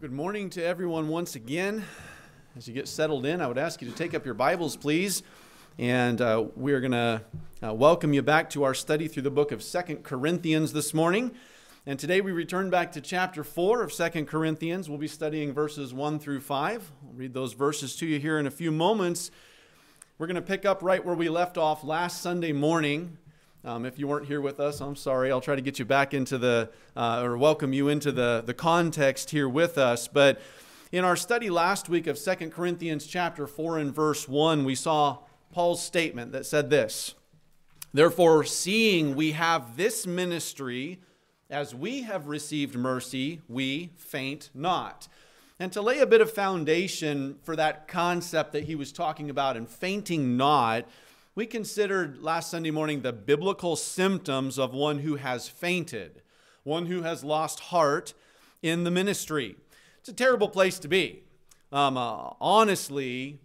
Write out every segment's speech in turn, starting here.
Well, good morning to everyone once again. As you get settled in, I would ask you to take up your Bibles, please. And uh, we're going to uh, welcome you back to our study through the book of Second Corinthians this morning. And today we return back to chapter 4 of Second Corinthians. We'll be studying verses 1 through 5. I'll read those verses to you here in a few moments. We're going to pick up right where we left off last Sunday morning um, if you weren't here with us, I'm sorry. I'll try to get you back into the, uh, or welcome you into the, the context here with us. But in our study last week of Second Corinthians chapter 4 and verse 1, we saw Paul's statement that said this Therefore, seeing we have this ministry, as we have received mercy, we faint not. And to lay a bit of foundation for that concept that he was talking about and fainting not, we considered last Sunday morning the biblical symptoms of one who has fainted, one who has lost heart in the ministry. It's a terrible place to be. Um, uh, honestly,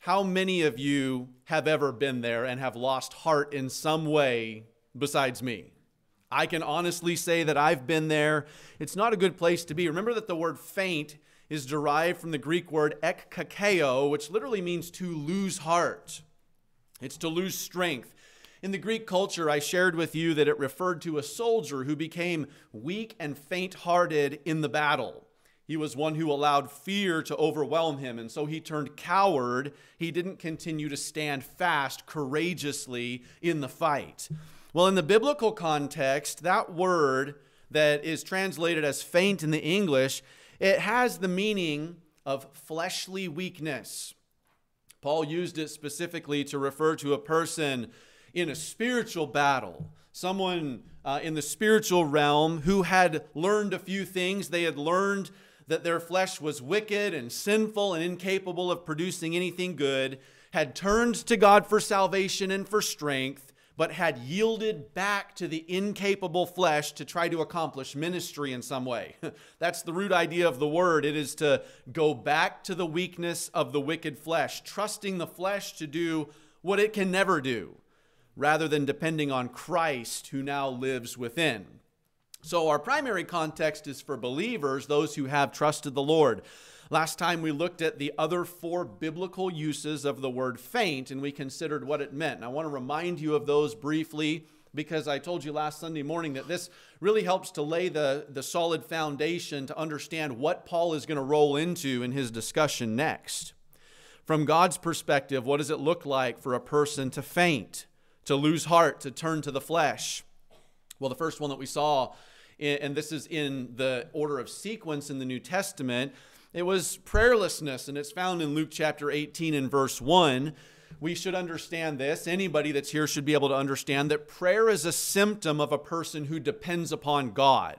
how many of you have ever been there and have lost heart in some way besides me? I can honestly say that I've been there. It's not a good place to be. Remember that the word faint is derived from the Greek word ekkakeo, which literally means to lose heart. It's to lose strength. In the Greek culture, I shared with you that it referred to a soldier who became weak and faint hearted in the battle. He was one who allowed fear to overwhelm him, and so he turned coward. He didn't continue to stand fast courageously in the fight. Well, in the biblical context, that word that is translated as faint in the English, it has the meaning of fleshly weakness. Paul used it specifically to refer to a person in a spiritual battle, someone uh, in the spiritual realm who had learned a few things. They had learned that their flesh was wicked and sinful and incapable of producing anything good, had turned to God for salvation and for strength, but had yielded back to the incapable flesh to try to accomplish ministry in some way. That's the root idea of the word. It is to go back to the weakness of the wicked flesh, trusting the flesh to do what it can never do, rather than depending on Christ who now lives within. So, our primary context is for believers, those who have trusted the Lord. Last time we looked at the other four biblical uses of the word faint and we considered what it meant. And I want to remind you of those briefly because I told you last Sunday morning that this really helps to lay the, the solid foundation to understand what Paul is going to roll into in his discussion next. From God's perspective, what does it look like for a person to faint, to lose heart, to turn to the flesh? Well, the first one that we saw, and this is in the order of sequence in the New Testament, it was prayerlessness, and it's found in Luke chapter 18 and verse 1. We should understand this. Anybody that's here should be able to understand that prayer is a symptom of a person who depends upon God.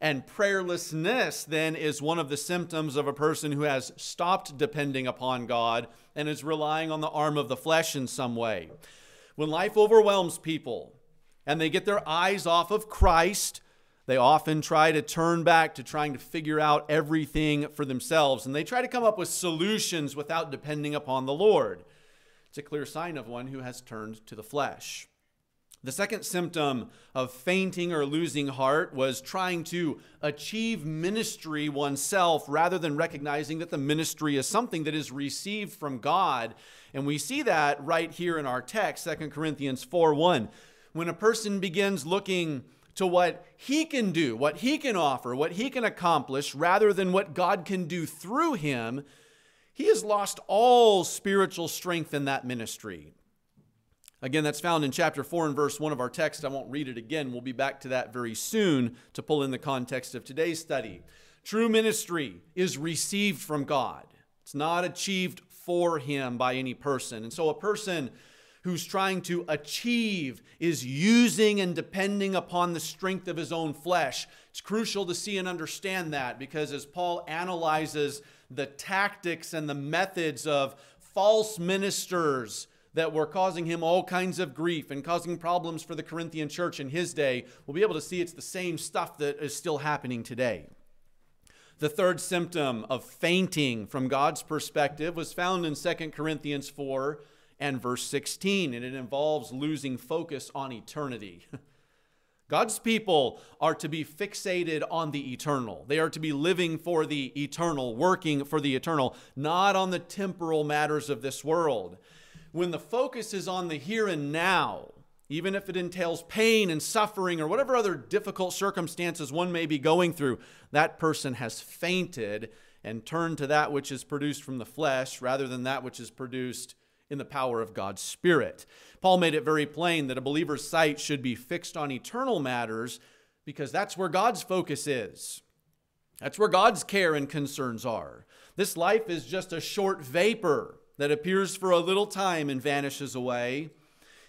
And prayerlessness then is one of the symptoms of a person who has stopped depending upon God and is relying on the arm of the flesh in some way. When life overwhelms people and they get their eyes off of Christ, they often try to turn back to trying to figure out everything for themselves, and they try to come up with solutions without depending upon the Lord. It's a clear sign of one who has turned to the flesh. The second symptom of fainting or losing heart was trying to achieve ministry oneself rather than recognizing that the ministry is something that is received from God. And we see that right here in our text, 2 Corinthians 4 1. When a person begins looking to what he can do, what he can offer, what he can accomplish, rather than what God can do through him, he has lost all spiritual strength in that ministry. Again, that's found in chapter 4 and verse 1 of our text. I won't read it again. We'll be back to that very soon to pull in the context of today's study. True ministry is received from God, it's not achieved for him by any person. And so a person who's trying to achieve is using and depending upon the strength of his own flesh. It's crucial to see and understand that because as Paul analyzes the tactics and the methods of false ministers that were causing him all kinds of grief and causing problems for the Corinthian church in his day, we'll be able to see it's the same stuff that is still happening today. The third symptom of fainting from God's perspective was found in 2 Corinthians 4 and verse 16, and it involves losing focus on eternity. God's people are to be fixated on the eternal. They are to be living for the eternal, working for the eternal, not on the temporal matters of this world. When the focus is on the here and now, even if it entails pain and suffering or whatever other difficult circumstances one may be going through, that person has fainted and turned to that which is produced from the flesh rather than that which is produced in the power of God's Spirit. Paul made it very plain that a believer's sight should be fixed on eternal matters because that's where God's focus is. That's where God's care and concerns are. This life is just a short vapor that appears for a little time and vanishes away.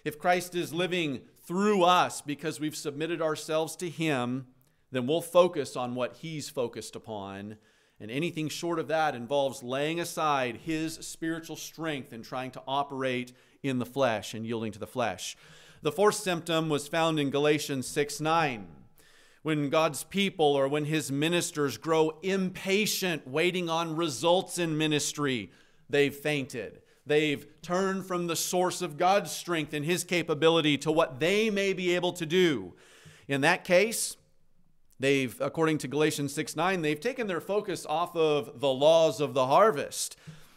If Christ is living through us because we've submitted ourselves to Him, then we'll focus on what He's focused upon and anything short of that involves laying aside his spiritual strength and trying to operate in the flesh and yielding to the flesh. The fourth symptom was found in Galatians 6 9. When God's people or when his ministers grow impatient, waiting on results in ministry, they've fainted. They've turned from the source of God's strength and his capability to what they may be able to do. In that case, They've, according to Galatians 6 9, they've taken their focus off of the laws of the harvest.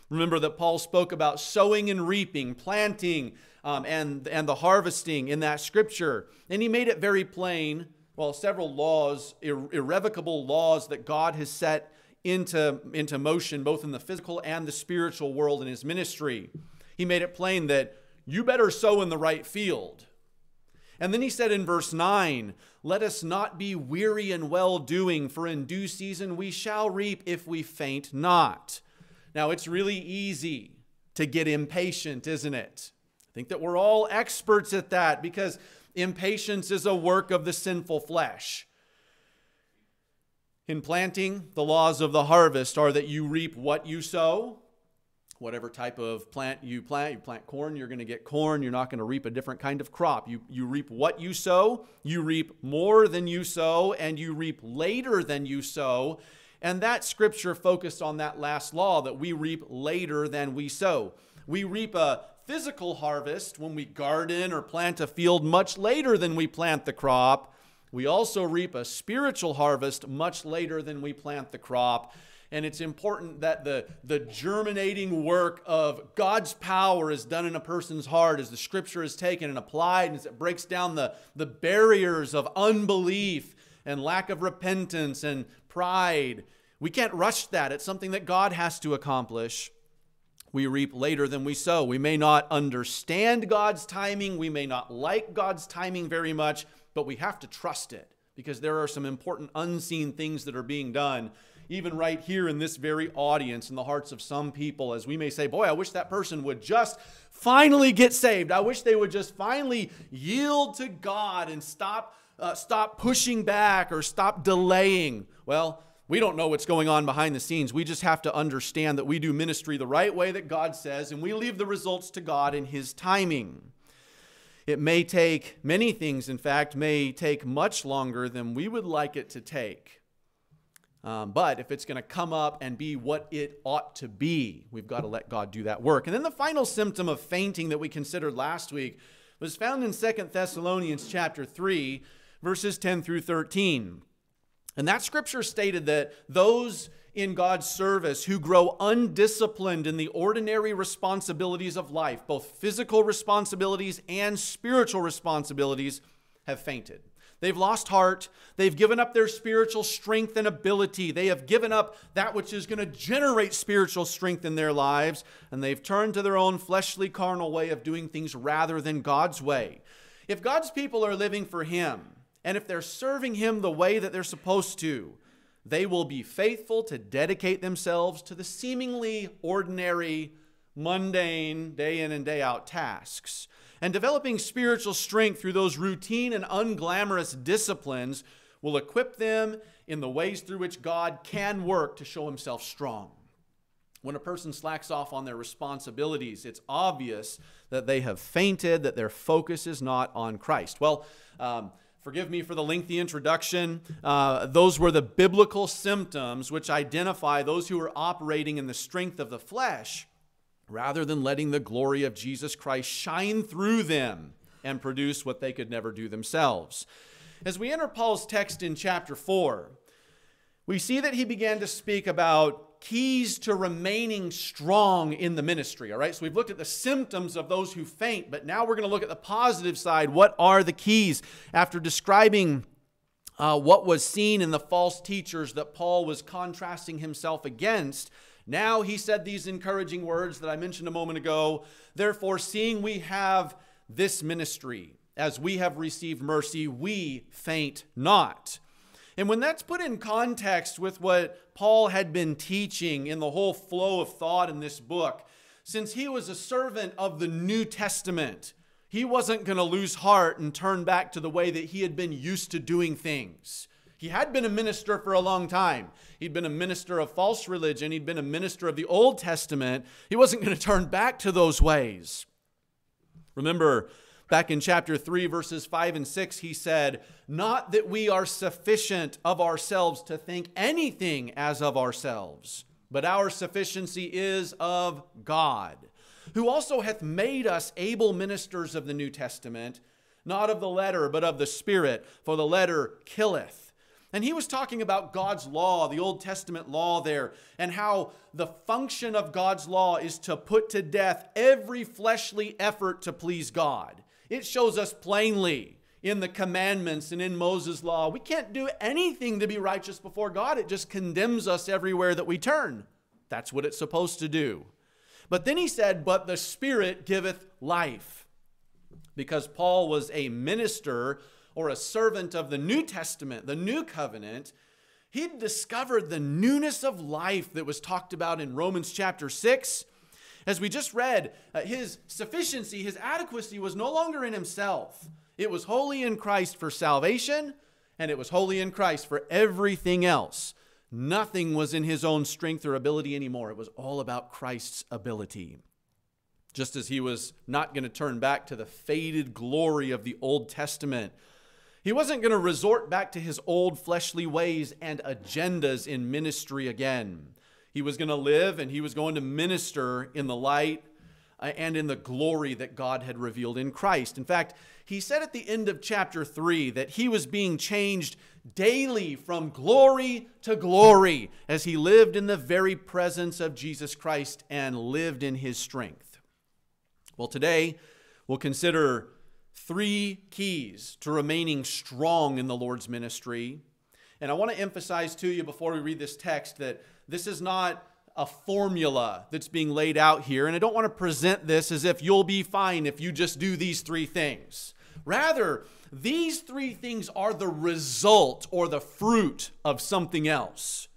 Remember that Paul spoke about sowing and reaping, planting, um, and, and the harvesting in that scripture. And he made it very plain. Well, several laws, ir- irrevocable laws that God has set into, into motion, both in the physical and the spiritual world in his ministry. He made it plain that you better sow in the right field. And then he said in verse 9, Let us not be weary in well doing, for in due season we shall reap if we faint not. Now, it's really easy to get impatient, isn't it? I think that we're all experts at that because impatience is a work of the sinful flesh. In planting, the laws of the harvest are that you reap what you sow, whatever type of plant you plant. You plant corn, you're going to get corn. You're not going to reap a different kind of crop. You, you reap what you sow, you reap more than you sow, and you reap later than you sow. And that scripture focused on that last law that we reap later than we sow. We reap a physical harvest when we garden or plant a field much later than we plant the crop. We also reap a spiritual harvest much later than we plant the crop and it's important that the, the germinating work of God's power is done in a person's heart as the scripture is taken and applied, and as it breaks down the, the barriers of unbelief and lack of repentance and pride. We can't rush that. It's something that God has to accomplish. We reap later than we sow. We may not understand God's timing. We may not like God's timing very much, but we have to trust it because there are some important unseen things that are being done even right here in this very audience, in the hearts of some people, as we may say, Boy, I wish that person would just finally get saved. I wish they would just finally yield to God and stop, uh, stop pushing back or stop delaying. Well, we don't know what's going on behind the scenes. We just have to understand that we do ministry the right way that God says, and we leave the results to God in His timing. It may take many things, in fact, may take much longer than we would like it to take. Um, but if it's going to come up and be what it ought to be, we've got to let God do that work. And then the final symptom of fainting that we considered last week was found in Second Thessalonians chapter 3, verses 10 through 13. And that scripture stated that those in God's service who grow undisciplined in the ordinary responsibilities of life, both physical responsibilities and spiritual responsibilities, have fainted. They've lost heart. They've given up their spiritual strength and ability. They have given up that which is going to generate spiritual strength in their lives, and they've turned to their own fleshly, carnal way of doing things rather than God's way. If God's people are living for Him, and if they're serving Him the way that they're supposed to, they will be faithful to dedicate themselves to the seemingly ordinary, mundane, day in and day out tasks. And developing spiritual strength through those routine and unglamorous disciplines will equip them in the ways through which God can work to show himself strong. When a person slacks off on their responsibilities, it's obvious that they have fainted, that their focus is not on Christ. Well, um, forgive me for the lengthy introduction. Uh, those were the biblical symptoms which identify those who are operating in the strength of the flesh rather than letting the glory of Jesus Christ shine through them and produce what they could never do themselves. As we enter Paul's text in chapter 4, we see that he began to speak about keys to remaining strong in the ministry. All right, so we've looked at the symptoms of those who faint, but now we're going to look at the positive side. What are the keys? After describing uh, what was seen in the false teachers that Paul was contrasting himself against, now he said these encouraging words that I mentioned a moment ago. Therefore, seeing we have this ministry, as we have received mercy, we faint not. And when that's put in context with what Paul had been teaching in the whole flow of thought in this book, since he was a servant of the New Testament, he wasn't going to lose heart and turn back to the way that he had been used to doing things. He had been a minister for a long time. He'd been a minister of false religion. He'd been a minister of the Old Testament. He wasn't going to turn back to those ways. Remember, Back in chapter 3, verses 5 and 6, he said, Not that we are sufficient of ourselves to think anything as of ourselves, but our sufficiency is of God, who also hath made us able ministers of the New Testament, not of the letter, but of the Spirit, for the letter killeth. And he was talking about God's law, the Old Testament law there, and how the function of God's law is to put to death every fleshly effort to please God. It shows us plainly in the commandments and in Moses' law. We can't do anything to be righteous before God, it just condemns us everywhere that we turn. That's what it's supposed to do. But then he said, But the Spirit giveth life. Because Paul was a minister or a servant of the New Testament, the New Covenant, he'd discovered the newness of life that was talked about in Romans chapter 6 as we just read, uh, his sufficiency, his adequacy was no longer in himself. It was wholly in Christ for salvation, and it was wholly in Christ for everything else. Nothing was in his own strength or ability anymore. It was all about Christ's ability. Just as he was not going to turn back to the faded glory of the Old Testament, he wasn't going to resort back to his old fleshly ways and agendas in ministry again. He was going to live and he was going to minister in the light uh, and in the glory that God had revealed in Christ. In fact, he said at the end of chapter 3 that he was being changed daily from glory to glory as he lived in the very presence of Jesus Christ and lived in his strength. Well, today we'll consider three keys to remaining strong in the Lord's ministry. And I want to emphasize to you before we read this text that this is not a formula that's being laid out here. And I don't want to present this as if you'll be fine if you just do these three things. Rather, these three things are the result or the fruit of something else.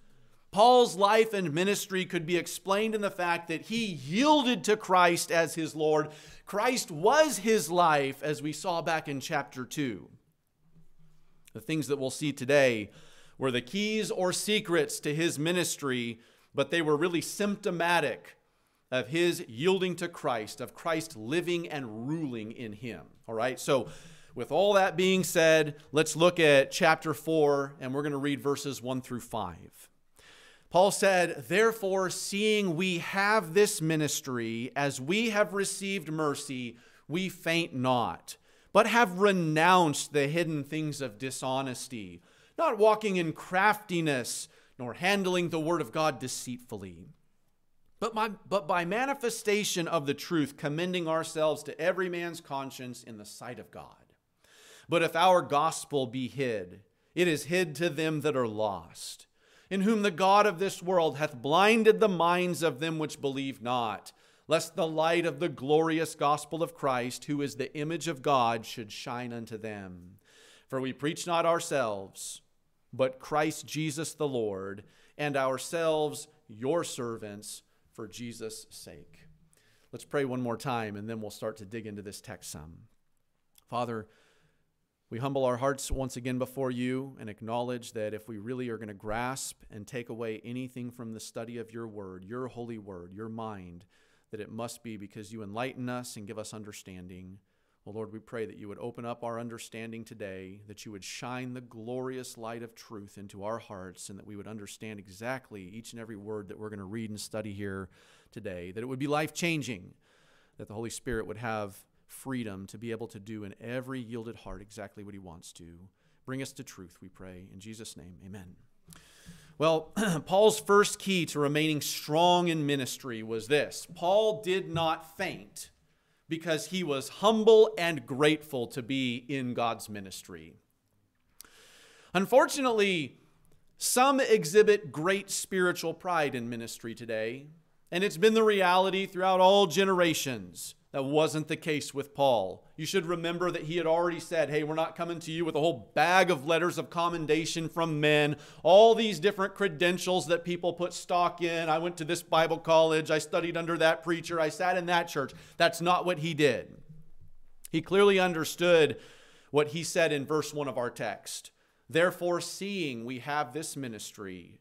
Paul's life and ministry could be explained in the fact that he yielded to Christ as his Lord. Christ was his life, as we saw back in chapter 2. The things that we'll see today were the keys or secrets to his ministry, but they were really symptomatic of his yielding to Christ, of Christ living and ruling in him. All right, so with all that being said, let's look at chapter 4, and we're going to read verses 1 through 5. Paul said, Therefore, seeing we have this ministry, as we have received mercy, we faint not, but have renounced the hidden things of dishonesty not walking in craftiness, nor handling the word of God deceitfully, but by, but by manifestation of the truth, commending ourselves to every man's conscience in the sight of God. But if our gospel be hid, it is hid to them that are lost, in whom the God of this world hath blinded the minds of them which believe not, lest the light of the glorious gospel of Christ, who is the image of God, should shine unto them. For we preach not ourselves, but Christ Jesus the Lord, and ourselves your servants for Jesus' sake. Let's pray one more time, and then we'll start to dig into this text some. Father, we humble our hearts once again before you and acknowledge that if we really are going to grasp and take away anything from the study of your word, your holy word, your mind, that it must be because you enlighten us and give us understanding. Well, Lord, we pray that you would open up our understanding today, that you would shine the glorious light of truth into our hearts, and that we would understand exactly each and every word that we're going to read and study here today, that it would be life changing, that the Holy Spirit would have freedom to be able to do in every yielded heart exactly what he wants to. Bring us to truth, we pray. In Jesus' name, amen. Well, Paul's first key to remaining strong in ministry was this Paul did not faint because he was humble and grateful to be in God's ministry. Unfortunately, some exhibit great spiritual pride in ministry today, and it's been the reality throughout all generations. That wasn't the case with Paul. You should remember that he had already said, Hey, we're not coming to you with a whole bag of letters of commendation from men, all these different credentials that people put stock in. I went to this Bible college, I studied under that preacher, I sat in that church. That's not what he did. He clearly understood what he said in verse 1 of our text. Therefore, seeing we have this ministry,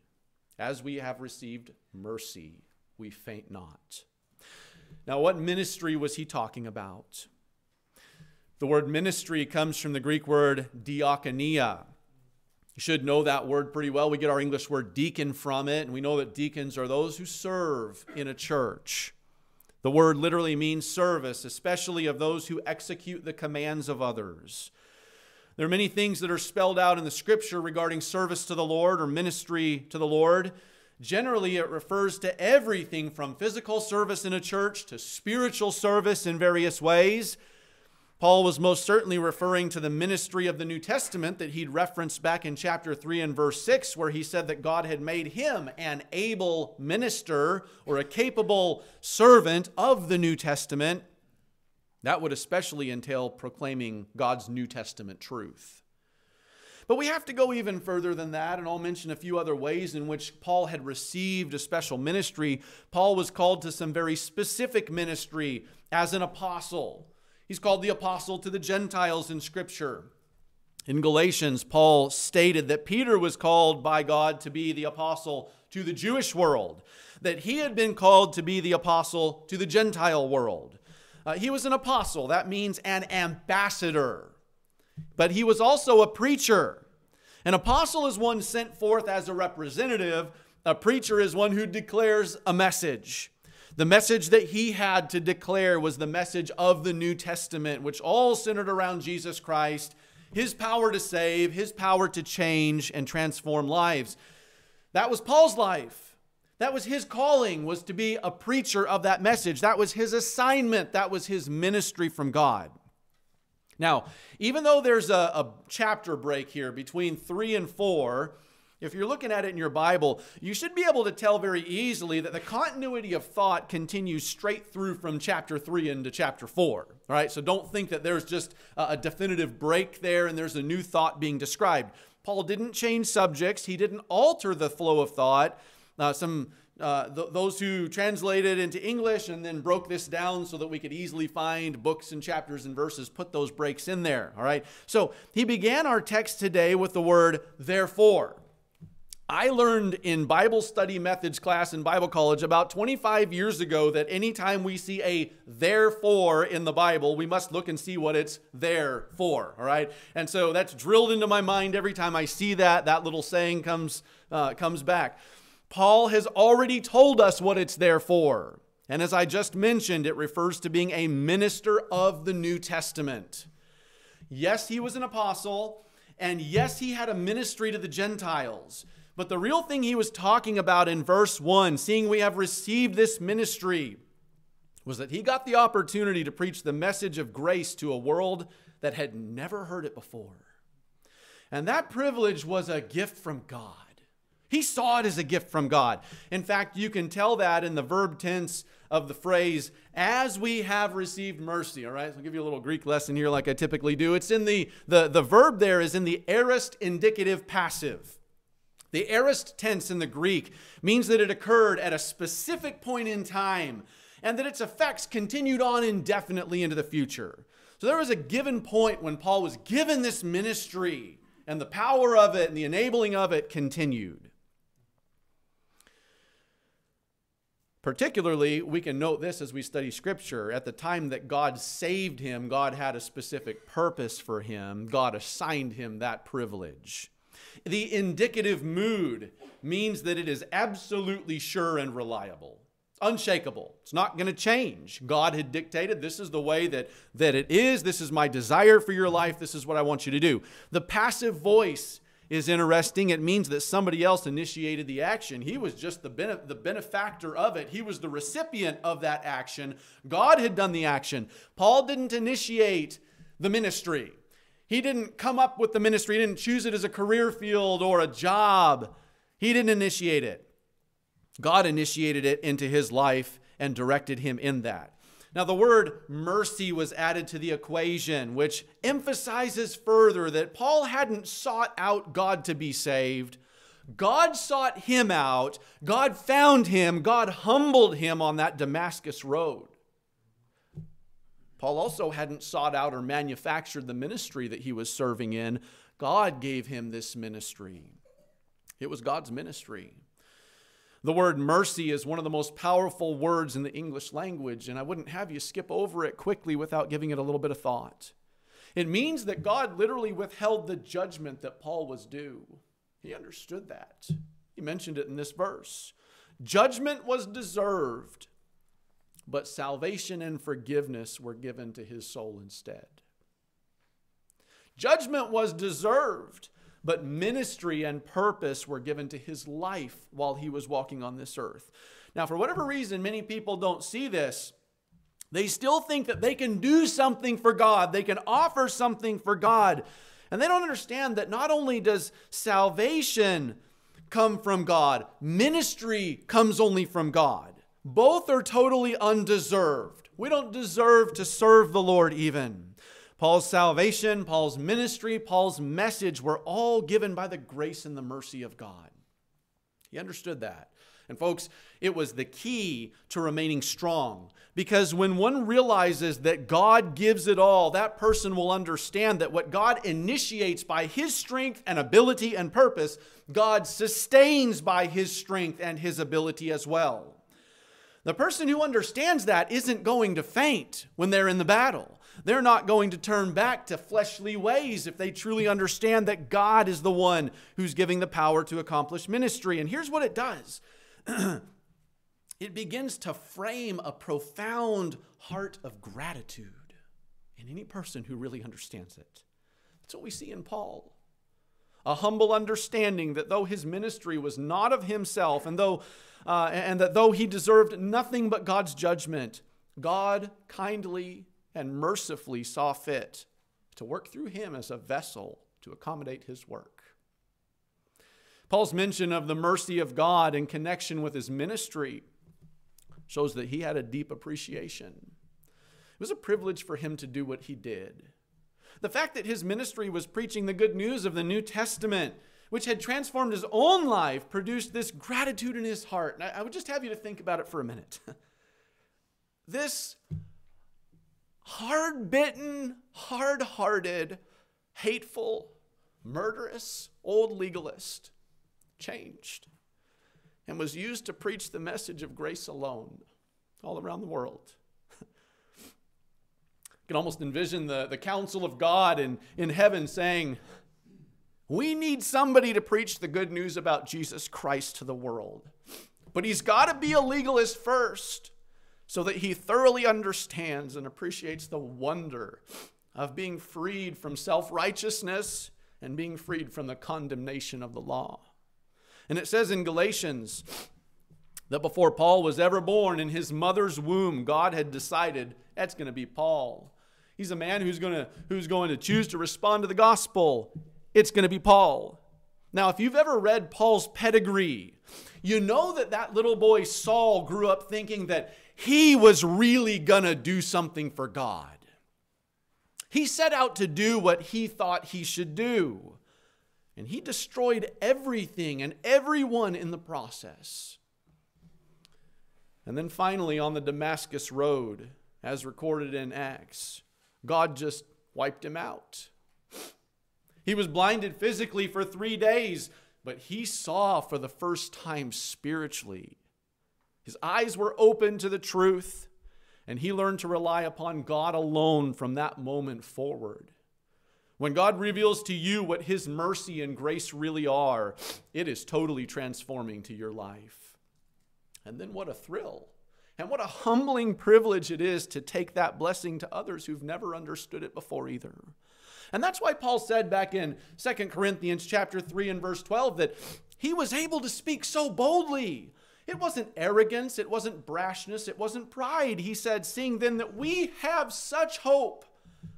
as we have received mercy, we faint not. Now, what ministry was he talking about? The word ministry comes from the Greek word diakonia. You should know that word pretty well. We get our English word deacon from it, and we know that deacons are those who serve in a church. The word literally means service, especially of those who execute the commands of others. There are many things that are spelled out in the scripture regarding service to the Lord or ministry to the Lord. Generally, it refers to everything from physical service in a church to spiritual service in various ways. Paul was most certainly referring to the ministry of the New Testament that he'd referenced back in chapter 3 and verse 6, where he said that God had made him an able minister or a capable servant of the New Testament. That would especially entail proclaiming God's New Testament truth. But we have to go even further than that, and I'll mention a few other ways in which Paul had received a special ministry. Paul was called to some very specific ministry as an apostle. He's called the apostle to the Gentiles in Scripture. In Galatians, Paul stated that Peter was called by God to be the apostle to the Jewish world, that he had been called to be the apostle to the Gentile world. Uh, he was an apostle, that means an ambassador but he was also a preacher. An apostle is one sent forth as a representative, a preacher is one who declares a message. The message that he had to declare was the message of the New Testament, which all centered around Jesus Christ, his power to save, his power to change and transform lives. That was Paul's life. That was his calling was to be a preacher of that message. That was his assignment. That was his ministry from God. Now, even though there's a, a, chapter break here between three and four, if you're looking at it in your Bible, you should be able to tell very easily that the continuity of thought continues straight through from chapter three into chapter four. All right, so don't think that there's just a, a definitive break there and there's a new thought being described. Paul didn't change subjects, he didn't alter the flow of thought. Uh, some uh, th- those who translated into English and then broke this down so that we could easily find books and chapters and verses, put those breaks in there. All right. So he began our text today with the word therefore. I learned in Bible study methods class in Bible college about 25 years ago that anytime we see a therefore in the Bible, we must look and see what it's there for. All right. And so that's drilled into my mind every time I see that. That little saying comes, uh, comes back. Paul has already told us what it's there for. And as I just mentioned, it refers to being a minister of the New Testament. Yes, he was an apostle, and yes, he had a ministry to the Gentiles. But the real thing he was talking about in verse 1, seeing we have received this ministry, was that he got the opportunity to preach the message of grace to a world that had never heard it before. And that privilege was a gift from God. He saw it as a gift from God. In fact, you can tell that in the verb tense of the phrase, as we have received mercy. All right, so I'll give you a little Greek lesson here, like I typically do. It's in the, the, the verb there is in the aorist indicative passive. The aorist tense in the Greek means that it occurred at a specific point in time and that its effects continued on indefinitely into the future. So there was a given point when Paul was given this ministry, and the power of it and the enabling of it continued. Particularly, we can note this as we study Scripture. At the time that God saved him, God had a specific purpose for him. God assigned him that privilege. The indicative mood means that it is absolutely sure and reliable. unshakable. It's not going to change. God had dictated this is the way that, that it is. This is my desire for your life. This is what I want you to do. The passive voice is interesting. It means that somebody else initiated the action. He was just the, bene- the benefactor of it, he was the recipient of that action. God had done the action. Paul didn't initiate the ministry. He didn't come up with the ministry, he didn't choose it as a career field or a job. He didn't initiate it. God initiated it into his life and directed him in that. Now, the word mercy was added to the equation, which emphasizes further that Paul hadn't sought out God to be saved. God sought him out. God found him. God humbled him on that Damascus road. Paul also hadn't sought out or manufactured the ministry that he was serving in. God gave him this ministry. It was God's ministry. The word mercy is one of the most powerful words in the English language, and I wouldn't have you skip over it quickly without giving it a little bit of thought. It means that God literally withheld the judgment that Paul was due. He understood that. He mentioned it in this verse. Judgment was deserved, but salvation and forgiveness were given to his soul instead. Judgment was deserved, but ministry and purpose were given to his life while he was walking on this earth. Now, for whatever reason, many people don't see this. They still think that they can do something for God, they can offer something for God. And they don't understand that not only does salvation come from God, ministry comes only from God. Both are totally undeserved. We don't deserve to serve the Lord even. Paul's salvation, Paul's ministry, Paul's message were all given by the grace and the mercy of God. He understood that. And folks, it was the key to remaining strong. Because when one realizes that God gives it all, that person will understand that what God initiates by his strength and ability and purpose, God sustains by his strength and his ability as well. The person who understands that isn't going to faint when they're in the battle. They're not going to turn back to fleshly ways if they truly understand that God is the one who's giving the power to accomplish ministry. And here's what it does it begins to frame a profound heart of gratitude in any person who really understands it. That's what we see in Paul a humble understanding that though his ministry was not of himself and though uh, and that though he deserved nothing but God's judgment God kindly and mercifully saw fit to work through him as a vessel to accommodate his work. Paul's mention of the mercy of God in connection with his ministry shows that he had a deep appreciation. It was a privilege for him to do what he did. The fact that his ministry was preaching the good news of the New Testament, which had transformed his own life, produced this gratitude in his heart. And I would just have you to think about it for a minute. this hard bitten, hard hearted, hateful, murderous old legalist changed and was used to preach the message of grace alone all around the world. you can almost envision the, the council of God in, in heaven saying, We need somebody to preach the good news about Jesus Christ to the world. But he's got to be a legalist first so that he thoroughly understands and appreciates the wonder of being freed from self righteousness and being freed from the condemnation of the law. And it says in Galatians that before Paul was ever born in his mother's womb, God had decided that's going to be Paul. He's a man who's going to, who's going to choose to respond to the gospel. It's going to be Paul. Now, if you've ever read Paul's pedigree, you know that that little boy Saul grew up thinking that he was really going to do something for God. He set out to do what he thought he should do. And he destroyed everything and everyone in the process. And then finally, on the Damascus Road, as recorded in Acts, God just wiped him out. He was blinded physically for three days, but he saw for the first time spiritually. His eyes were open to the truth, and he learned to rely upon God alone from that moment forward. When God reveals to you what his mercy and grace really are, it is totally transforming to your life. And then what a thrill And what a humbling privilege it is to take that blessing to others who've never understood it before either. And that's why Paul said back in 2 Corinthians chapter 3 and verse 12 that he was able to speak so boldly. It wasn't arrogance, it wasn't brashness, it wasn't pride. He said, Seeing then that we have such hope,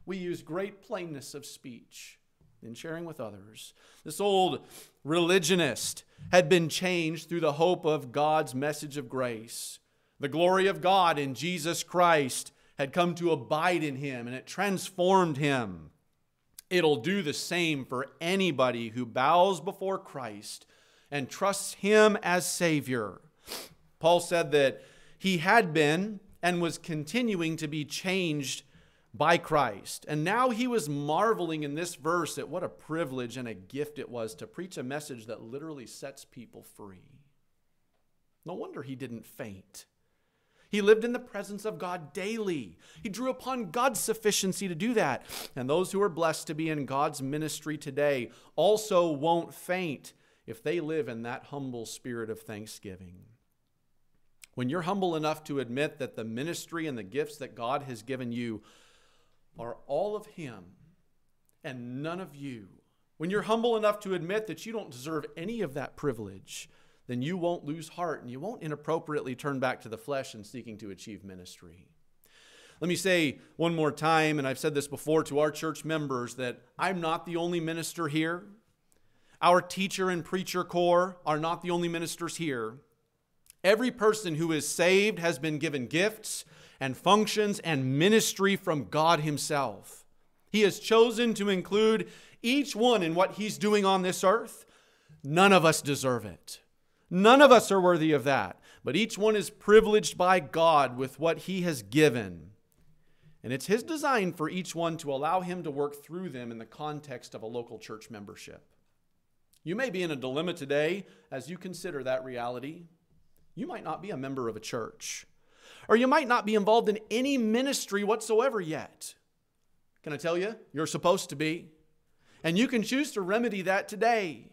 we use great plainness of speech in sharing with others. This old religionist had been changed through the hope of God's message of grace. The glory of God in Jesus Christ had come to abide in him and it transformed him. It'll do the same for anybody who bows before Christ and trusts him as Savior. Paul said that he had been and was continuing to be changed by Christ. And now he was marveling in this verse at what a privilege and a gift it was to preach a message that literally sets people free. No wonder he didn't faint. He lived in the presence of God daily. He drew upon God's sufficiency to do that. And those who are blessed to be in God's ministry today also won't faint if they live in that humble spirit of thanksgiving. When you're humble enough to admit that the ministry and the gifts that God has given you are all of Him and none of you, when you're humble enough to admit that you don't deserve any of that privilege, then you won't lose heart and you won't inappropriately turn back to the flesh in seeking to achieve ministry. Let me say one more time, and I've said this before to our church members, that I'm not the only minister here. Our teacher and preacher corps are not the only ministers here. Every person who is saved has been given gifts and functions and ministry from God Himself. He has chosen to include each one in what He's doing on this earth. None of us deserve it. None of us are worthy of that, but each one is privileged by God with what He has given. And it's His design for each one to allow Him to work through them in the context of a local church membership. You may be in a dilemma today as you consider that reality. You might not be a member of a church, or you might not be involved in any ministry whatsoever yet. Can I tell you? You're supposed to be. And you can choose to remedy that today.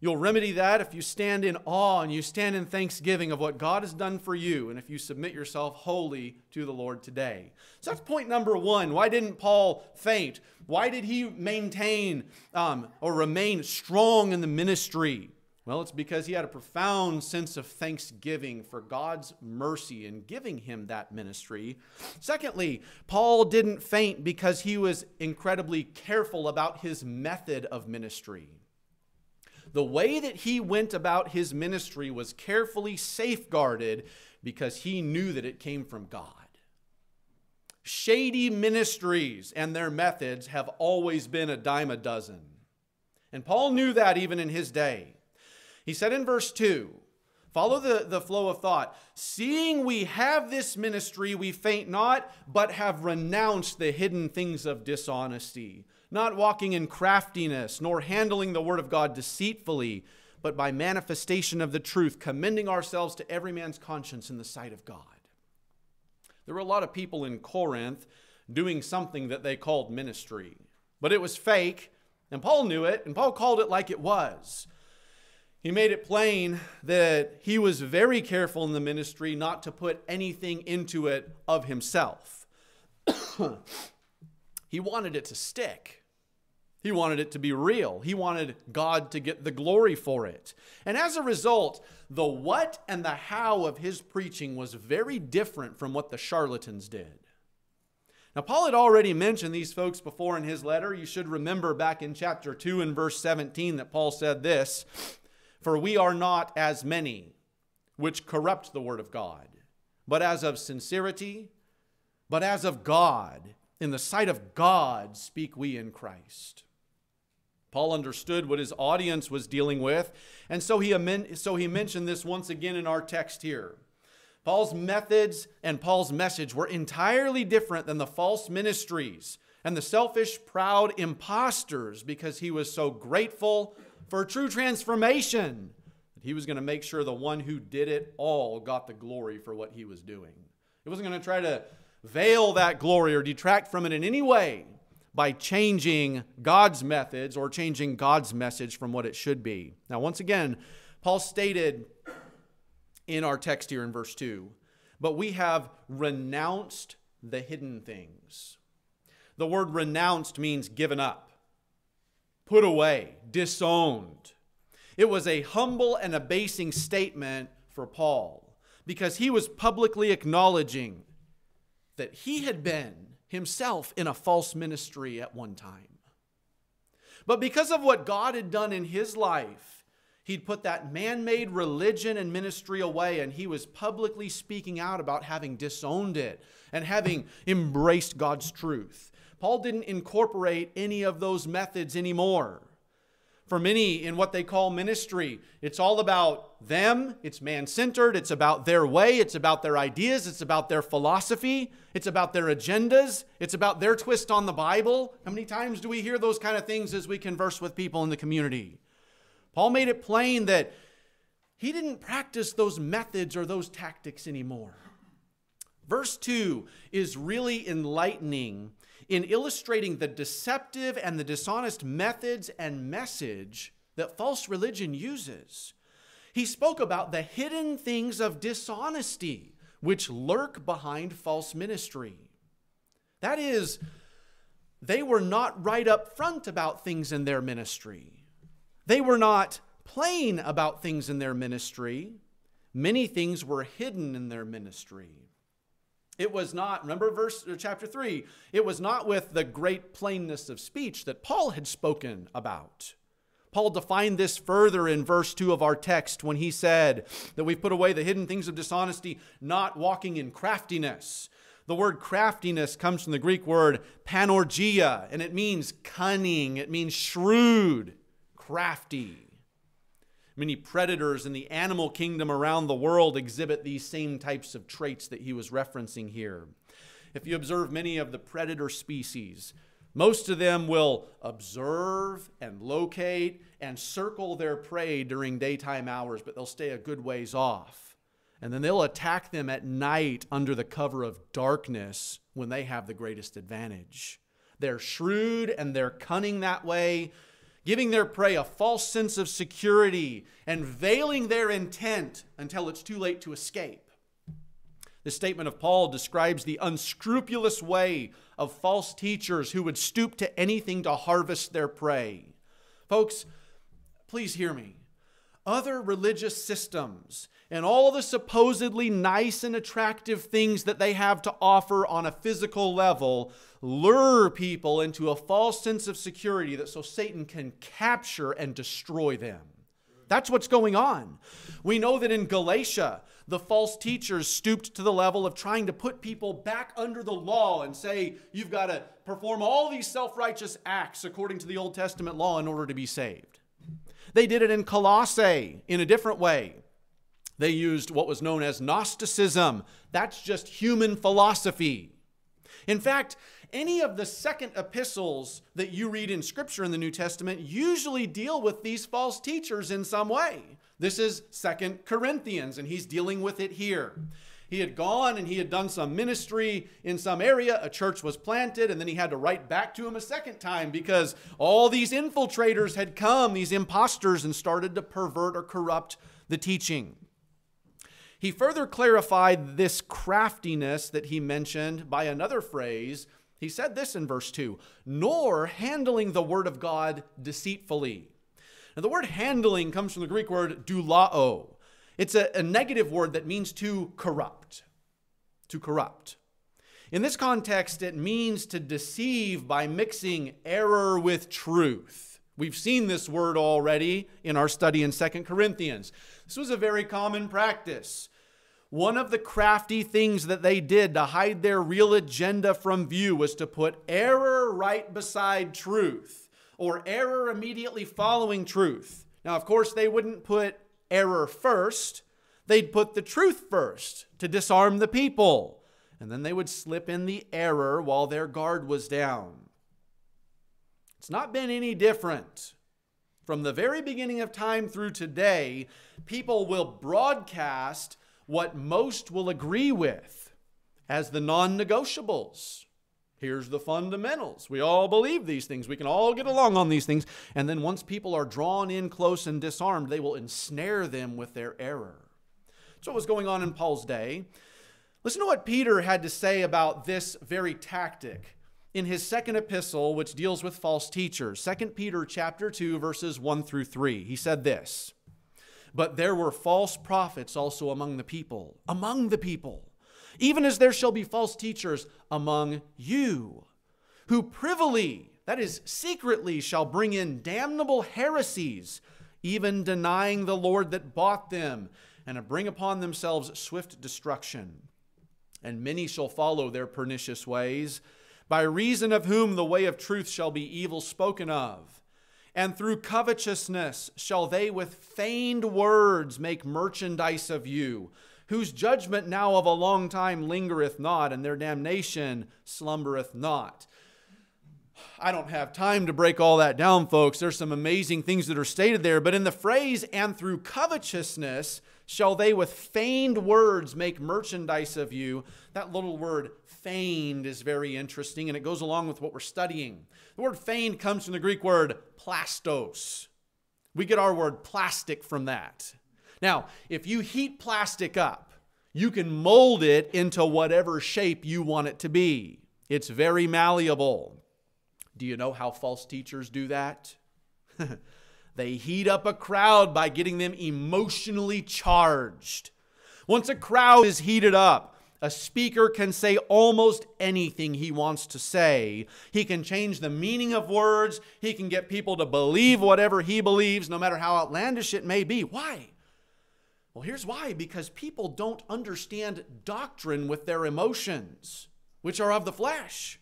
You'll remedy that if you stand in awe and you stand in thanksgiving of what God has done for you, and if you submit yourself wholly to the Lord today. So that's point number one. Why didn't Paul faint? Why did he maintain um, or remain strong in the ministry? Well, it's because he had a profound sense of thanksgiving for God's mercy in giving him that ministry. Secondly, Paul didn't faint because he was incredibly careful about his method of ministry. The way that he went about his ministry was carefully safeguarded because he knew that it came from God. Shady ministries and their methods have always been a dime a dozen. And Paul knew that even in his day. He said in verse 2, follow the, the flow of thought. Seeing we have this ministry, we faint not, but have renounced the hidden things of dishonesty not walking in craftiness, nor handling the word of God deceitfully, but by manifestation of the truth, commending ourselves to every man's conscience in the sight of God. There were a lot of people in Corinth doing something that they called ministry, but it was fake, and Paul knew it, and Paul called it like it was. He made it plain that he was very careful in the ministry not to put anything into it of himself. he wanted it to stick. He wanted it to be real. He wanted God to get the glory for it. And as a result, the what and the how of his preaching was very different from what the charlatans did. Now, Paul had already mentioned these folks before in his letter. You should remember back in chapter 2 and verse 17 that Paul said this For we are not as many which corrupt the word of God, but as of sincerity, but as of God. In the sight of God speak we in Christ. Paul understood what his audience was dealing with, and so he, so he mentioned this once again in our text here. Paul's methods and Paul's message were entirely different than the false ministries and the selfish, proud impostors because he was so grateful for true transformation he was going to make sure the one who did it all got the glory for what he was doing. He wasn't going to try to veil that glory or detract from it in any way by changing God's methods or changing God's message from what it should be. Now, once again, Paul stated in our text here in verse 2 but we have renounced the hidden things. The word renounced means given up, put away, disowned. It was a humble and abasing statement for Paul because he was publicly acknowledging that he had been himself in a false ministry at one time. But because of what God had done in his life, he'd put that man made religion and ministry away, and he was publicly speaking out about having disowned it and having embraced God's truth. Paul didn't incorporate any of those methods anymore. For many in what they call ministry, it's all about them, it's man centered, it's about their way, it's about their ideas, it's about their philosophy, it's about their agendas, it's about their twist on the Bible. How many times do we hear those kind of things as we converse with people in the community? Paul made it plain that he didn't practice those methods or those tactics anymore. Verse 2 is really enlightening in illustrating the deceptive and the dishonest methods and message that false religion uses. He spoke about the hidden things of dishonesty which lurk behind false ministry. That is, they were not right up front about things in their ministry. They were not plain about things in their ministry. Many things were hidden in their ministry. It was not, remember verse uh, chapter 3, it was not with the great plainness of speech that Paul had spoken about. Paul defined this further in verse 2 of our text when he said that we've put away the hidden things of dishonesty, not walking in craftiness. The word craftiness comes from the Greek word panourgia, and it means cunning, it means shrewd, crafty. Many predators in the animal kingdom around the world exhibit these same types of traits that he was referencing here. If you observe many of the predator species, most of them will observe and locate and circle their prey during daytime hours, but they'll stay a good ways off. And then they'll attack them at night under the cover of darkness when they have the greatest advantage. They're shrewd and they're cunning that way giving their prey a false sense of security and veiling their intent until it's too late to escape. The statement of Paul describes the unscrupulous way of false teachers who would stoop to anything to harvest their prey. Folks, please hear me. Other religious systems and all the supposedly nice and attractive things that they have to offer on a physical level lure people into a false sense of security that so Satan can capture and destroy them. That's what's going on. We know that in Galatia, the false teachers stooped to the level of trying to put people back under the law and say, you've got to perform all these self righteous acts according to the Old Testament law in order to be saved. They did it in Colossae in a different way. They used what was known as Gnosticism. That's just human philosophy. In fact, any of the second epistles that you read in Scripture in the New Testament usually deal with these false teachers in some way. This is Second Corinthians, and he's dealing with it here. He had gone and he had done some ministry in some area. A church was planted, and then he had to write back to him a second time because all these infiltrators had come, these imposters, and started to pervert or corrupt the teaching. He further clarified this craftiness that he mentioned by another phrase. He said this in verse 2 nor handling the word of God deceitfully. Now, the word handling comes from the Greek word doulao. It's a, a negative word that means to corrupt. To corrupt. In this context, it means to deceive by mixing error with truth. We've seen this word already in our study in Second Corinthians. This was a very common practice. One of the crafty things that they did to hide their real agenda from view was to put error right beside truth or error immediately following truth. Now, of course, they wouldn't put error first, they'd put the truth first to disarm the people. And then they would slip in the error while their guard was down. It's not been any different. From the very beginning of time through today, people will broadcast what most will agree with as the non negotiables. Here's the fundamentals. We all believe these things. We can all get along on these things. And then once people are drawn in close and disarmed, they will ensnare them with their error. So, what was going on in Paul's day? Listen to what Peter had to say about this very tactic in his second epistle which deals with false teachers 2 peter chapter 2 verses 1 through 3 he said this but there were false prophets also among the people among the people even as there shall be false teachers among you who privily that is secretly shall bring in damnable heresies even denying the lord that bought them and bring upon themselves swift destruction and many shall follow their pernicious ways by reason of whom the way of truth shall be evil spoken of. And through covetousness shall they with feigned words make merchandise of you, whose judgment now of a long time lingereth not, and their damnation slumbereth not. I don't have time to break all that down, folks. There's some amazing things that are stated there. But in the phrase, and through covetousness shall they with feigned words make merchandise of you, that little word feigned is very interesting and it goes along with what we're studying. The word feigned comes from the Greek word plastos. We get our word plastic from that. Now, if you heat plastic up, you can mold it into whatever shape you want it to be. It's very malleable. Do you know how false teachers do that? they heat up a crowd by getting them emotionally charged. Once a crowd is heated up, a speaker can say almost anything he wants to say. He can change the meaning of words. He can get people to believe whatever he believes, no matter how outlandish it may be. Why? Well, here's why because people don't understand doctrine with their emotions, which are of the flesh.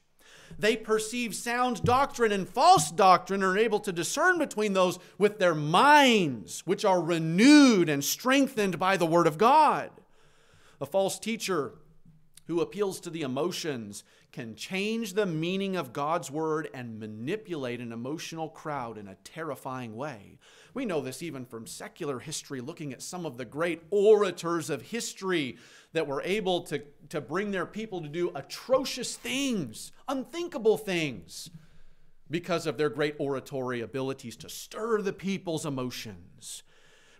They perceive sound doctrine and false doctrine and are able to discern between those with their minds, which are renewed and strengthened by the Word of God. A false teacher who appeals to the emotions can change the meaning of God's word and manipulate an emotional crowd in a terrifying way. We know this even from secular history, looking at some of the great orators of history that were able to, to bring their people to do atrocious things, unthinkable things, because of their great oratory abilities to stir the people's emotions.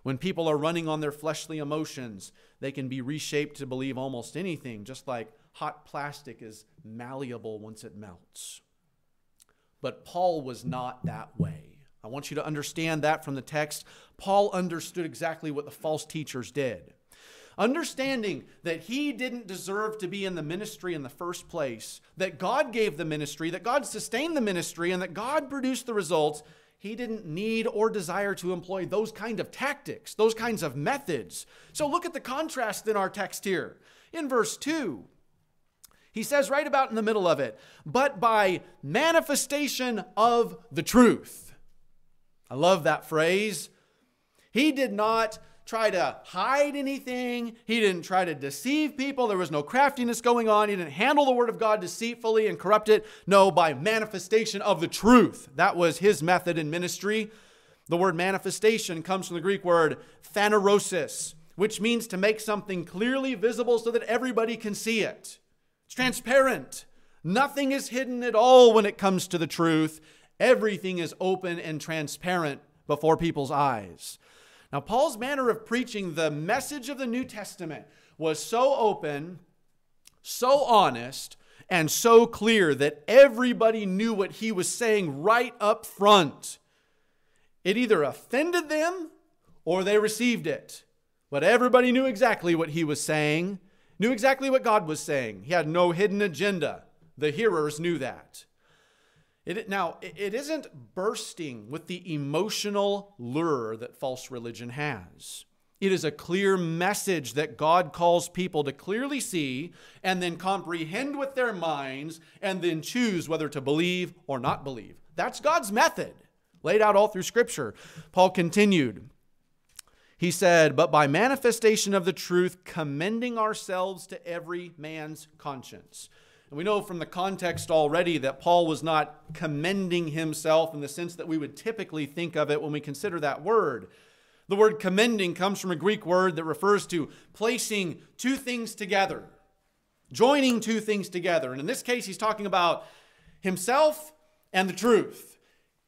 When people are running on their fleshly emotions, they can be reshaped to believe almost anything, just like hot plastic is malleable once it melts. But Paul was not that way. I want you to understand that from the text. Paul understood exactly what the false teachers did. Understanding that he didn't deserve to be in the ministry in the first place, that God gave the ministry, that God sustained the ministry, and that God produced the results, he didn't need or desire to employ those kind of tactics, those kinds of methods. So look at the contrast in our text here. In verse 2, he says right about in the middle of it, but by manifestation of the truth. I love that phrase. He did not try to hide anything. He didn't try to deceive people. There was no craftiness going on. He didn't handle the word of God deceitfully and corrupt it. No, by manifestation of the truth. That was his method in ministry. The word manifestation comes from the Greek word phanerosis, which means to make something clearly visible so that everybody can see it. It's transparent. Nothing is hidden at all when it comes to the truth. Everything is open and transparent before people's eyes. Now, Paul's manner of preaching the message of the New Testament was so open, so honest, and so clear that everybody knew what he was saying right up front. It either offended them or they received it. But everybody knew exactly what he was saying, knew exactly what God was saying. He had no hidden agenda. The hearers knew that. It, now, it isn't bursting with the emotional lure that false religion has. It is a clear message that God calls people to clearly see and then comprehend with their minds and then choose whether to believe or not believe. That's God's method, laid out all through Scripture. Paul continued. He said, But by manifestation of the truth, commending ourselves to every man's conscience. And we know from the context already that Paul was not commending himself in the sense that we would typically think of it when we consider that word. The word commending comes from a Greek word that refers to placing two things together, joining two things together. And in this case, he's talking about himself and the truth,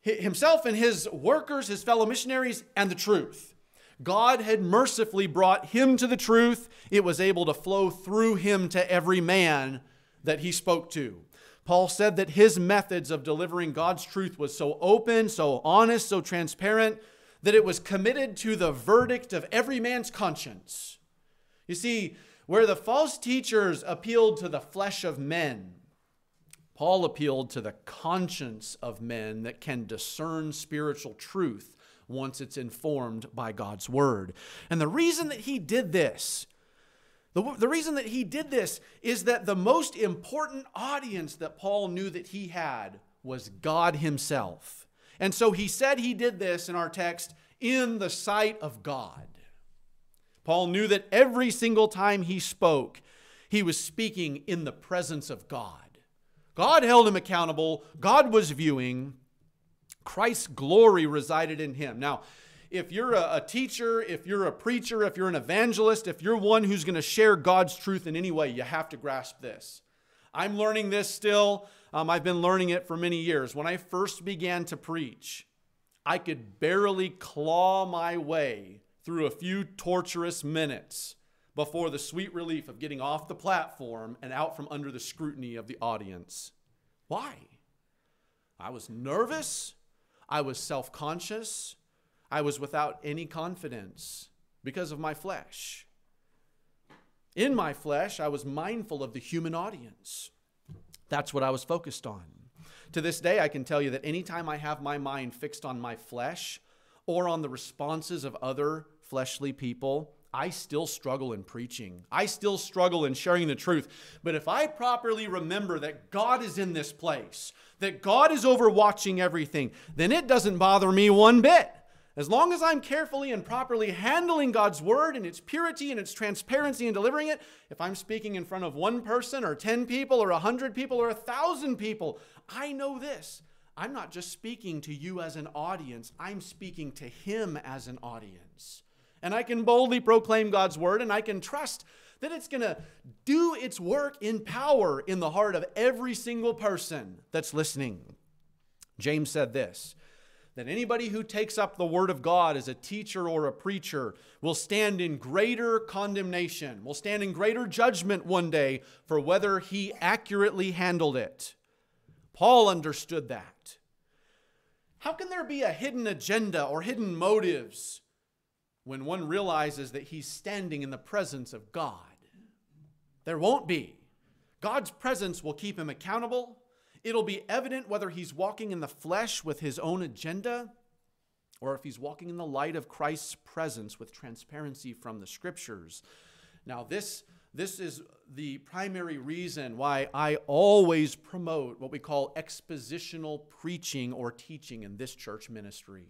himself and his workers, his fellow missionaries, and the truth. God had mercifully brought him to the truth, it was able to flow through him to every man that he spoke to. Paul said that his methods of delivering God's truth was so open, so honest, so transparent, that it was committed to the verdict of every man's conscience. You see, where the false teachers appealed to the flesh of men, Paul appealed to the conscience of men that can discern spiritual truth once it's informed by God's word. And the reason that he did this the, the reason that he did this is that the most important audience that Paul knew that he had was God himself. And so he said he did this in our text in the sight of God. Paul knew that every single time he spoke, he was speaking in the presence of God. God held him accountable, God was viewing, Christ's glory resided in him. Now, if you're a, a, teacher, if you're a preacher, if you're an evangelist, if you're one who's going to share God's truth in any way, you have to grasp this. I'm learning this still. Um, I've been learning it for many years. When I first began to preach, I could barely claw my way through a few torturous minutes before the sweet relief of getting off the platform and out from under the scrutiny of the audience. Why? I was nervous. I was self conscious. I was without any confidence because of my flesh. In my flesh, I was mindful of the human audience. That's what I was focused on. To this day, I can tell you that anytime I have my mind fixed on my flesh or on the responses of other fleshly people, I still struggle in preaching. I still struggle in sharing the truth. But if I properly remember that God is in this place, that God is overwatching everything, then it doesn't bother me one bit. As long as I'm carefully and properly handling God's word and its purity and its transparency and delivering it, if I'm speaking in front of one person or 10 people or 100 people or 1,000 people, I know this. I'm not just speaking to you as an audience, I'm speaking to Him as an audience. And I can boldly proclaim God's word and I can trust that it's going to do its work in power in the heart of every single person that's listening. James said this that anybody who takes up the word of God as a teacher or a preacher will stand in greater condemnation, will stand in greater judgment one day for whether he accurately handled it. Paul understood that. How can there be a hidden agenda or hidden motives when one realizes that he's standing in the presence of God? There won't be. God's presence will keep him accountable. It'll be evident whether he's walking in the flesh with his own agenda or if he's walking in the light of Christ's presence with transparency from the scriptures. Now, this, this is the primary reason why I always promote what we call expositional preaching or teaching in this church ministry.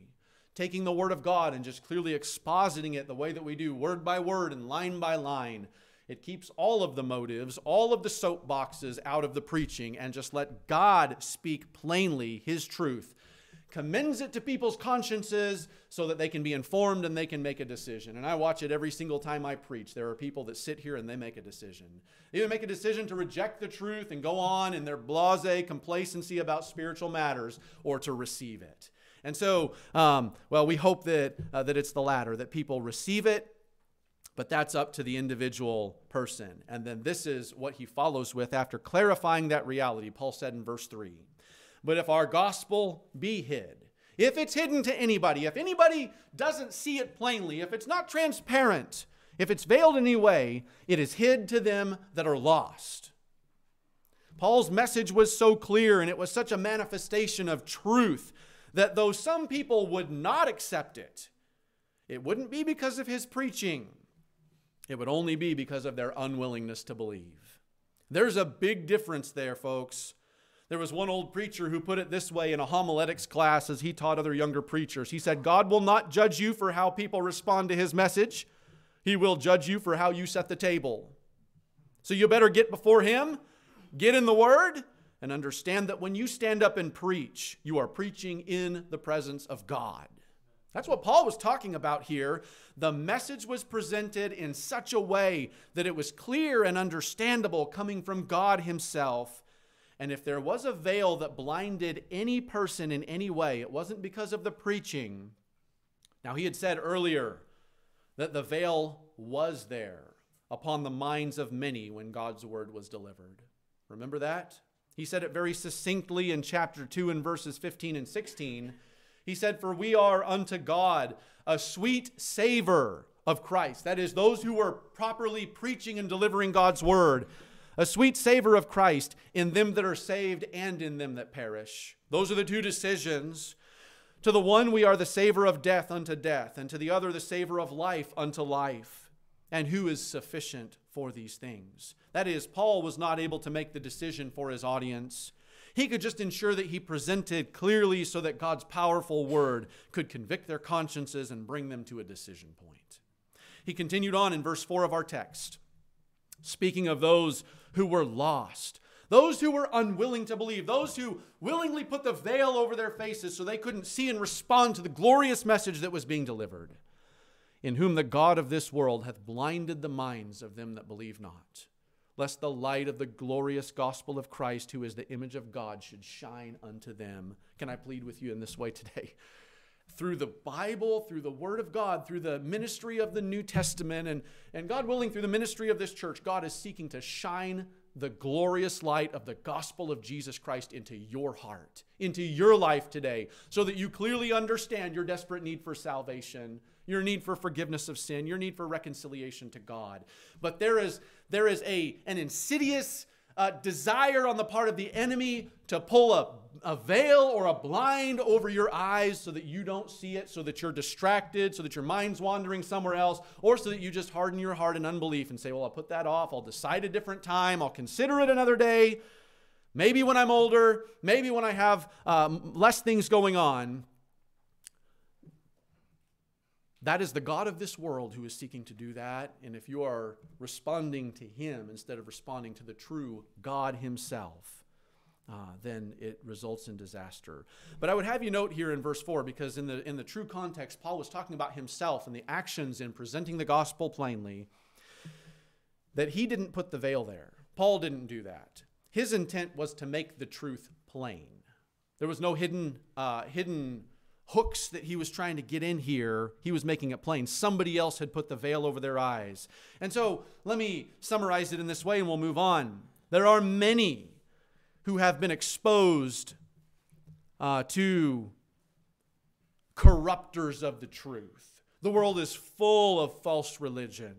Taking the Word of God and just clearly expositing it the way that we do, word by word and line by line it keeps all of the motives, all of the soapboxes out of the preaching, and just let God speak plainly His truth. Commends it to people's consciences so that they can be informed and they can make a decision. And I watch it every single time I preach. There are people that sit here and they make a decision. They either make a decision to reject the truth and go on in their blase complacency about spiritual matters or to receive it. And so, um, well, we hope that, uh, that it's the latter, that people receive it but that's up to the individual person. And then this is what he follows with after clarifying that reality. Paul said in verse 3 But if our gospel be hid, if it's hidden to anybody, if anybody doesn't see it plainly, if it's not transparent, if it's veiled in any way, it is hid to them that are lost. Paul's message was so clear and it was such a manifestation of truth that though some people would not accept it, it wouldn't be because of his preaching. It would only be because of their unwillingness to believe. There's a big difference there, folks. There was one old preacher who put it this way in a homiletics class as he taught other younger preachers. He said, God will not judge you for how people respond to his message, He will judge you for how you set the table. So you better get before Him, get in the Word, and understand that when you stand up and preach, you are preaching in the presence of God. That's what Paul was talking about here. The message was presented in such a way that it was clear and understandable coming from God Himself. And if there was a veil that blinded any person in any way, it wasn't because of the preaching. Now, he had said earlier that the veil was there upon the minds of many when God's word was delivered. Remember that? He said it very succinctly in chapter 2 and verses 15 and 16. He said, For we are unto God a sweet savor of Christ. That is, those who were properly preaching and delivering God's word. A sweet savor of Christ in them that are saved and in them that perish. Those are the two decisions. To the one, we are the savor of death unto death, and to the other, the savor of life unto life. And who is sufficient for these things? That is, Paul was not able to make the decision for his audience. He could just ensure that he presented clearly so that God's powerful word could convict their consciences and bring them to a decision point. He continued on in verse 4 of our text, speaking of those who were lost, those who were unwilling to believe, those who willingly put the veil over their faces so they couldn't see and respond to the glorious message that was being delivered, in whom the God of this world hath blinded the minds of them that believe not, lest the light of the glorious gospel of Christ, who is the image of God, should shine unto them. Can I plead with you in this way today? through the Bible, through the Word of God, through the ministry of the New Testament, and, and God willing, through the ministry of this church, God is seeking to shine the glorious light of the gospel of Jesus Christ into your heart, into your life today, so that you clearly understand your desperate need for salvation, your need for forgiveness of sin, your need for reconciliation to God. But there is, there is a, an insidious, uh, desire on the part of the enemy to pull a, a veil or a blind over your eyes so that you don't see it, so that you're distracted, so that your mind's wandering somewhere else, or so that you just harden your heart in unbelief and say, Well, I'll put that off. I'll decide a different time. I'll consider it another day. Maybe when I'm older, maybe when I have um, less things going on. That is the God of this world who is seeking to do that. And if you are responding to Him instead of responding to the true God Himself, uh, then it results in disaster. But I would have you note here in verse 4, because in the, in the true context, Paul was talking about himself and the actions in presenting the gospel plainly, that he didn't put the veil there. Paul didn't do that. His intent was to make the truth plain. There was no hidden, uh, hidden hooks that he was trying to get in here, he was making it plain. Somebody else had put the veil over their eyes. And so let me summarize it in this way and we'll move on. There are many who have been exposed uh, to corrupters of the truth. The world is full of false religion,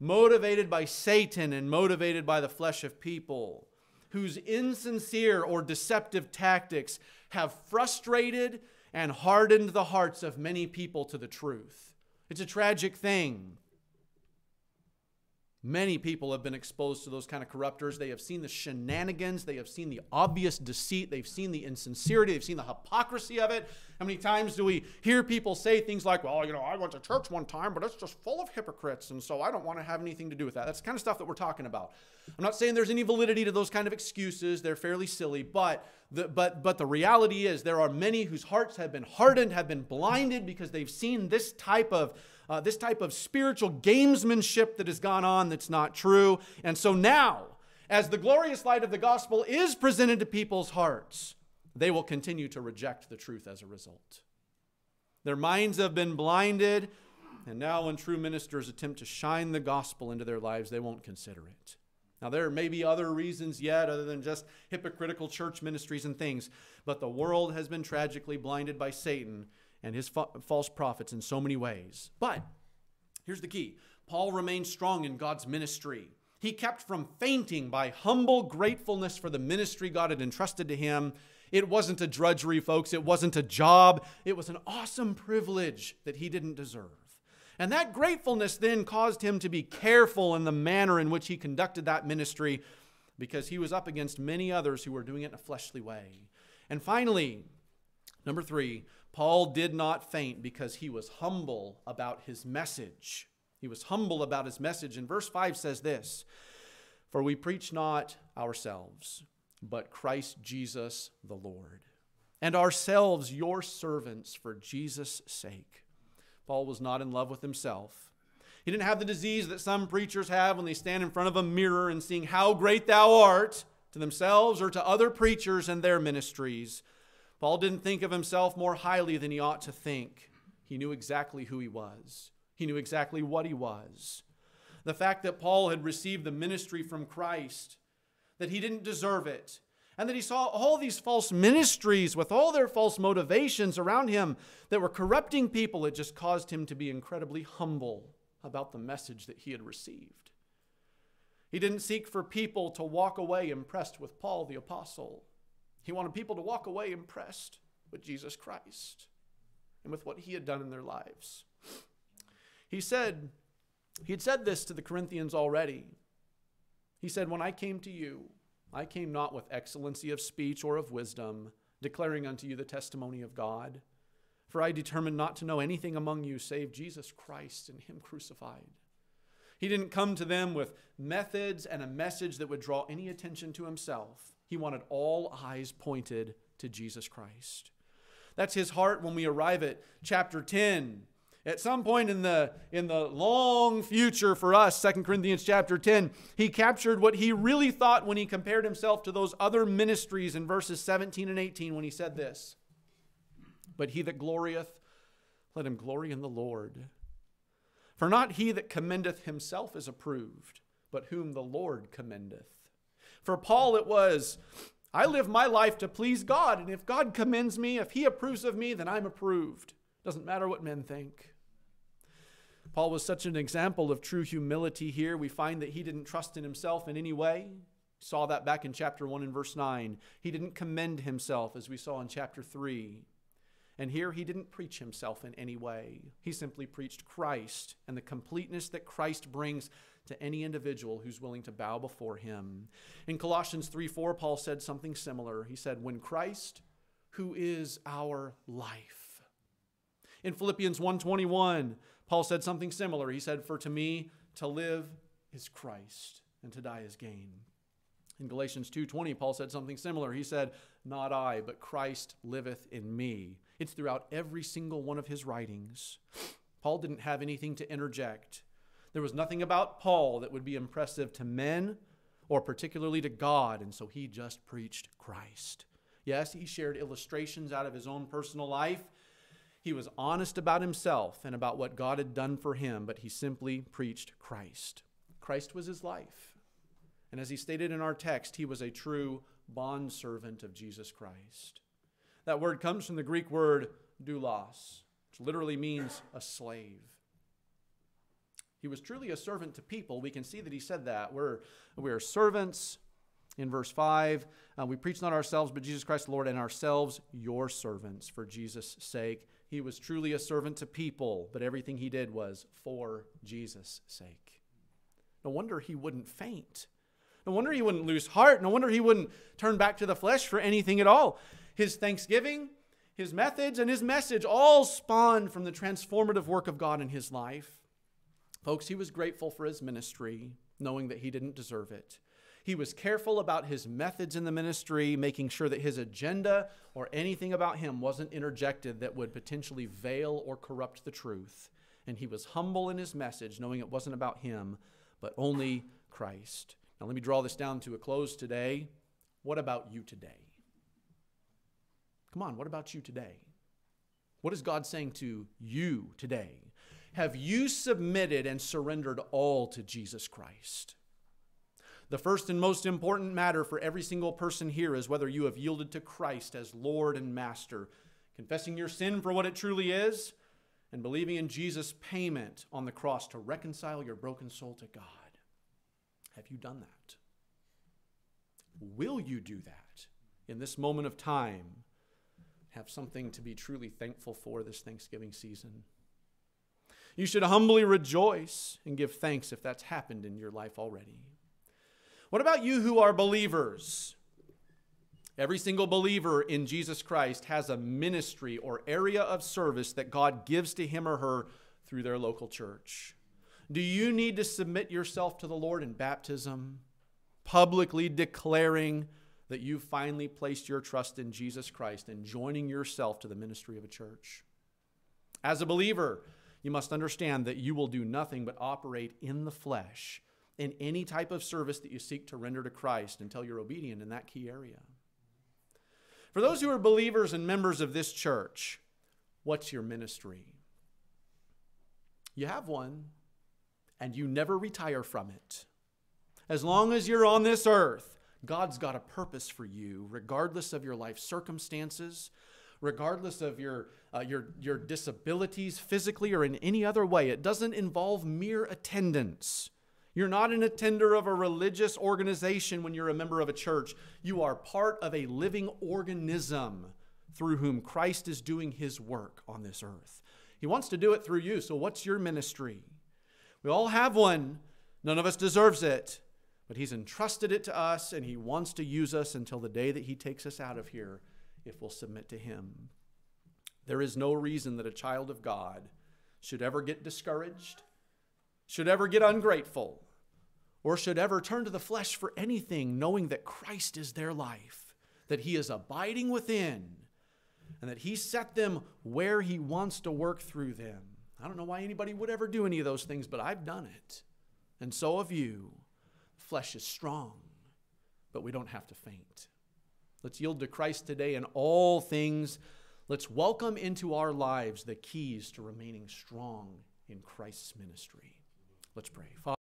motivated by Satan and motivated by the flesh of people whose insincere or deceptive tactics have frustrated and hardened the hearts of many people to the truth. It's a tragic thing. Many people have been exposed to those kind of corruptors. They have seen the shenanigans. They have seen the obvious deceit. They've seen the insincerity. They've seen the hypocrisy of it. How many times do we hear people say things like, well, you know, I went to church one time, but it's just full of hypocrites, and so I don't want to have anything to do with that? That's the kind of stuff that we're talking about. I'm not saying there's any validity to those kind of excuses. They're fairly silly, but the, but, but the reality is there are many whose hearts have been hardened, have been blinded because they've seen this type of uh, this type of spiritual gamesmanship that has gone on that's not true. And so now, as the glorious light of the gospel is presented to people's hearts, they will continue to reject the truth as a result. Their minds have been blinded, and now when true ministers attempt to shine the gospel into their lives, they won't consider it. Now, there may be other reasons yet, other than just hypocritical church ministries and things, but the world has been tragically blinded by Satan and his fa- false prophets in so many ways. But here's the key Paul remained strong in God's ministry. He kept from fainting by humble gratefulness for the ministry God had entrusted to him. It wasn't a drudgery, folks. It wasn't a job. It was an awesome privilege that he didn't deserve. And that gratefulness then caused him to be careful in the manner in which he conducted that ministry because he was up against many others who were doing it in a fleshly way. And finally, Number three, Paul did not faint because he was humble about his message. He was humble about his message. And verse 5 says this For we preach not ourselves, but Christ Jesus the Lord, and ourselves your servants for Jesus' sake. Paul was not in love with himself. He didn't have the disease that some preachers have when they stand in front of a mirror and seeing How great thou art, to themselves or to other preachers and their ministries. Paul didn't think of himself more highly than he ought to think. He knew exactly who he was. He knew exactly what he was. The fact that Paul had received the ministry from Christ, that he didn't deserve it, and that he saw all these false ministries with all their false motivations around him that were corrupting people, it just caused him to be incredibly humble about the message that he had received. He didn't seek for people to walk away impressed with Paul the apostle. He wanted people to walk away impressed with Jesus Christ and with what he had done in their lives. He said, he had said this to the Corinthians already. He said, When I came to you, I came not with excellency of speech or of wisdom, declaring unto you the testimony of God. For I determined not to know anything among you save Jesus Christ and Him crucified. He didn't come to them with methods and a message that would draw any attention to himself. He wanted all eyes pointed to Jesus Christ. That's his heart when we arrive at chapter 10. At some point in the, in the long future for us, 2 Corinthians chapter 10, he captured what he really thought when he compared himself to those other ministries in verses 17 and 18 when he said this But he that glorieth, let him glory in the Lord. For not he that commendeth himself is approved, but whom the Lord commendeth. For Paul it was, I live my life to please God, and if God commends me, if he approves of me, then I'm approved. Doesn't matter what men think. Paul was such an example of true humility here. We find that he didn't trust in himself in any way. Saw that back in chapter 1 and verse 9. He didn't commend himself, as we saw in chapter 3. And here he didn't preach himself in any way. He simply preached Christ and the completeness that Christ brings to any individual who's willing to bow before him. In Colossians 3 4, Paul said something similar. He said, When Christ, who is our life, in Philippians 1:21, Paul said something similar. He said, "For to me to live is Christ, and to die is gain." In Galatians 2:20, Paul said something similar. He said, "Not I, but Christ liveth in me." It's throughout every single one of his writings. Paul didn't have anything to interject. There was nothing about Paul that would be impressive to men or particularly to God, and so he just preached Christ. Yes, he shared illustrations out of his own personal life. He was honest about himself and about what God had done for him, but he simply preached Christ. Christ was his life. And as he stated in our text, he was a true bondservant of Jesus Christ. That word comes from the Greek word doulos, which literally means a slave. He was truly a servant to people. We can see that he said that. We're, we're servants in verse 5. Uh, we preach not ourselves, but Jesus Christ the Lord, and ourselves your servants for Jesus' sake. He was truly a servant to people, but everything he did was for Jesus' sake. No wonder he wouldn't faint. No wonder he wouldn't lose heart. No wonder he wouldn't turn back to the flesh for anything at all. His thanksgiving, his methods, and his message all spawned from the transformative work of God in his life. Folks, he was grateful for his ministry, knowing that he didn't deserve it. He was careful about his methods in the ministry, making sure that his agenda or anything about him wasn't interjected that would potentially veil or corrupt the truth. And he was humble in his message, knowing it wasn't about him, but only Christ. Now, let me draw this down to a close today. What about you today? Come on, what about you today? What is God saying to you today? Have you submitted and surrendered all to Jesus Christ? The first and most important matter for every single person here is whether you have yielded to Christ as Lord and Master, confessing your sin for what it truly is, and believing in Jesus' payment on the cross to reconcile your broken soul to God. Have you done that? Will you do that in this moment of time? Have something to be truly thankful for this Thanksgiving season. You should humbly rejoice and give thanks if that's happened in your life already. What about you who are believers? Every single believer in Jesus Christ has a ministry or area of service that God gives to him or her through their local church. Do you need to submit yourself to the Lord in baptism, publicly declaring that you've finally placed your trust in Jesus Christ and joining yourself to the ministry of a church? As a believer, you must understand that you will do nothing but operate in the flesh in any type of service that you seek to render to Christ until you're obedient in that key area. For those who are believers and members of this church, what's your ministry? You have one, and you never retire from it. As long as you're on this earth, God's got a purpose for you, regardless of your life circumstances, regardless of your, uh, your, your disabilities physically or in any other way. It doesn't involve mere attendance. You're not an attender of a religious organization when you're a member of a church. You are part of a living organism through whom Christ is doing his work on this earth. He wants to do it through you. So, what's your ministry? We all have one. None of us deserves it, but he's entrusted it to us and he wants to use us until the day that he takes us out of here if we'll submit to him. There is no reason that a child of God should ever get discouraged should ever get ungrateful or should ever turn to the flesh for anything, knowing that Christ is their life, that He is abiding within, and that He set them where He wants to work through them. I don't know why anybody would ever do any of those things, but I've done it. And so have you. Flesh is strong, but we don't have to faint. Let's yield to Christ today in all things. Let's welcome into our lives the keys to remaining strong in Christ's ministry. Let's pray. Father,